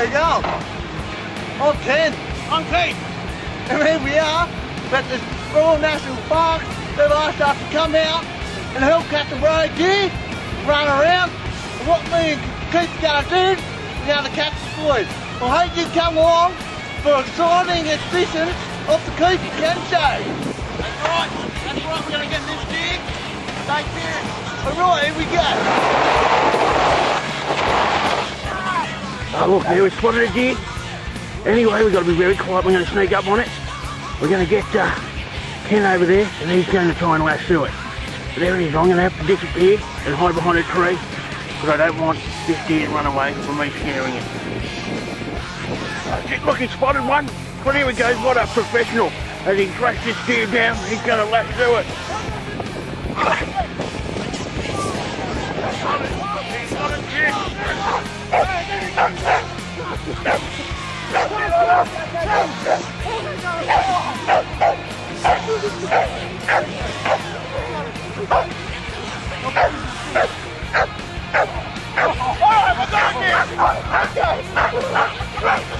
There you go. On 10. On Kate. And here we are at the Royal National Park. They've asked us to come out and help Captain Road here, run around. And what me and Keith's gonna do, we're gonna catch the boys. Well, hope you come along for exciting exhibitions of the Keith Ken Show. That's right. That's right. We're going to get this jig. Stay tuned. Alright, here we go. Oh, look, there we spotted a deer. Anyway, we've got to be very quiet. We're going to sneak up on it. We're going to get uh, Ken over there, and he's going to try and lasso it. But There it is. I'm going to have to disappear and hide behind a tree because I don't want this deer to run away from me scaring it. Look, he spotted one. Well, here we go. What a professional. As he crashed this deer down, he's going to lasso it. Right, we're going now.